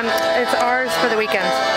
Um, it's ours for the weekend.